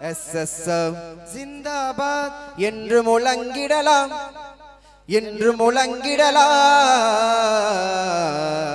SSF ஜிந்தாபாத். என்று முழங்கிடலாம். என்று முழங்கிடலாம்.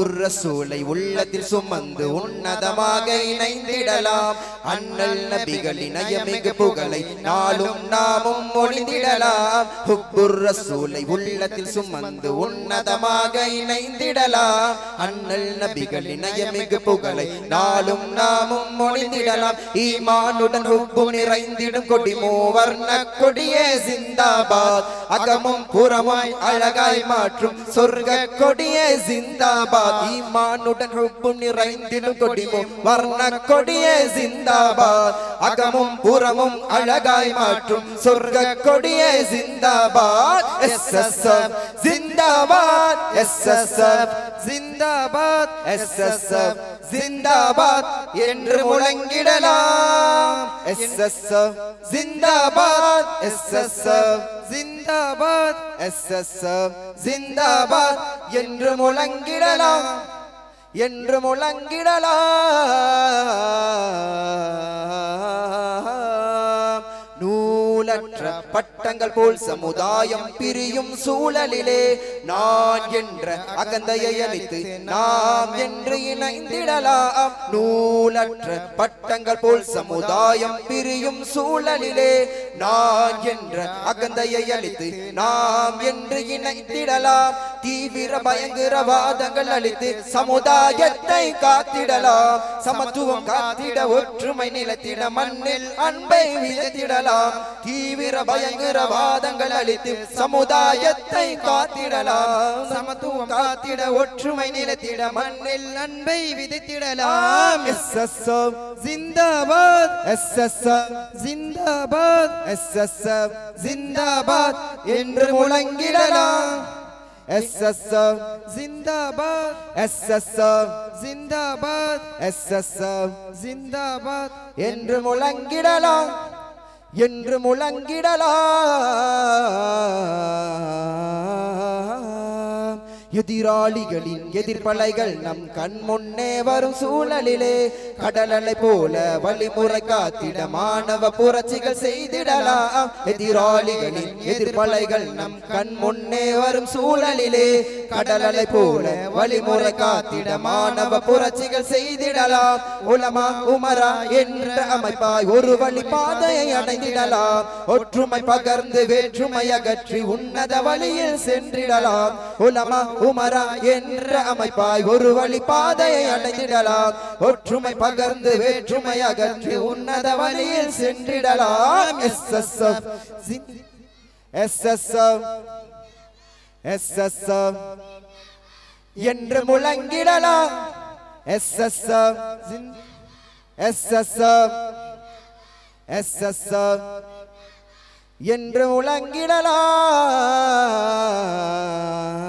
ஹுப்புர் ரசூலை உள்ளத்தில் சுமந்து உன்னதமாக இணைந்திடலாம். அண்ணல் நபிகளின் நயமிகு புகழை நாளும் நாமும் ஒளிந்திடலாம். ஹுப்புர் ரசூலை உள்ளத்தில் சுமந்து உன்னதமாக இணைந்திடலாம். அண்ணல் நபிகளின் நயமிகு புகழை நாளும் நாமும் ஒளிந்திடலாம். ஈமானுடன் ஹுப்பு நிறைந்திடும் கொடி மூவர்ண கொடியே சிந்தாபாத். அகமும் புறமாய் அழகாய் மாற்றும் சொர்க்க கொடியே சிந்தாபாத் ஈமானுடன் ஹுப்பு நிறைந்திடும் கொடி வர்ண கொடியே சிந்தாபாத் அகமும் புறமும் அழகாய் மாற்றும் சொர்க்க கொடியே சிந்தாபாத் எஸ்எஸ்எஃப் ஜிந்தாபாத் எஸ் எஸ்எஸ்எஃப் ஜிந்தாபாத் எஸ் எஸ்எஸ்எஃப் ஜிந்தாபாத் என்று முழங்கிடலாம். எஸ் எஸ்எஸ்எஃப் ஜிந்தாபாத் எஸ்எஸ்எஃப் ஜிந்தாபாத். எஸ்எஸ்எஃப் ஜிந்தாபாத் என்று முழங்கிடலாம். என்று முழங்கிடலாம். நூலற்ற பட்டங்கள் போல் சமுதாயம் பிரியும் சூழலிலே நான் என்ற அகந்தையை அளித்து நாம் என்று இணைந்திடலாம். நூலற்ற பட்டங்கள் போல் சமுதாயம் பிரியும் சூழலிலே நான் என்ற அகந்தையை அளித்து நாம் என்று இணைந்திடலாம். தீவிர பயங்கரவாதங்கள் அளித்து சமுதாயத்தை காத்திடலாம். சமத்துவம் காத்திட ஒற்றுமை நிலத்திட மண்ணில் அன்பை விதத்திடலாம். தீவிர பயங்கரவாதங்கள் அளித்து சமுதாயத்தை காத்திடலாம். சமத்துவம் காத்திட ஒற்றுமை நிலத்திட மண்ணில் அன்பை விதைத்திடலாம். எஸ்எஸ்எஃப் ஜிந்தாபாத் எஸ்எஸ்எஃப் ஜிந்தாபாத் எஸ்எஸ்எஃப் ஜிந்தாபாத் என்று முழங்கிடலாம். எஸ்எஸ்எஃப் ஜிந்தாபாத் எஸ்எஸ்எஃப் ஜிந்தாபாத் எஸ்எஸ்எஃப் ஜிந்தாபாத் என்று முழங்கிடலாம் என்று முழங்கிடலாம். எதிராளிகளின் எதிர்ப்பலைகள் நம் கண் முன்னே வரும் சூழலிலே. கடலலை போல வழிமுறை காத்திட மாணவ புரட்சிகள் செய்திடலாம். எதிராளிகளின் எதிர்ப்பலைகள் நம் கண் முன்னே வரும் சூழலிலே. கடலலை போல வழிமுறை காத்திட மாணவ புரட்சிகள் செய்திடலாம். உலமா உமரா என்ற அமைப்பாய் ஒரு வழி பாதையை அடைந்திடலாம். ஒற்றுமை பகர்ந்து வேற்றுமை அகற்றி உன்னத வழியில் சென்றிடலாம். உலமா உமரா என்ற அமைப்பாய் ஒரு வழி பாதையை அடைந்திடலாம். ஒற்றுமை பகர்ந்து வேற்றுமை அகற்றி உன்னத வழியில் சென்றிடலாம். S S S SSF S SSF என்று முழங்கிடலாம். எஸ் எஸ் எஸ்எஸ்எஃப் என்று முழங்கிடலாம்.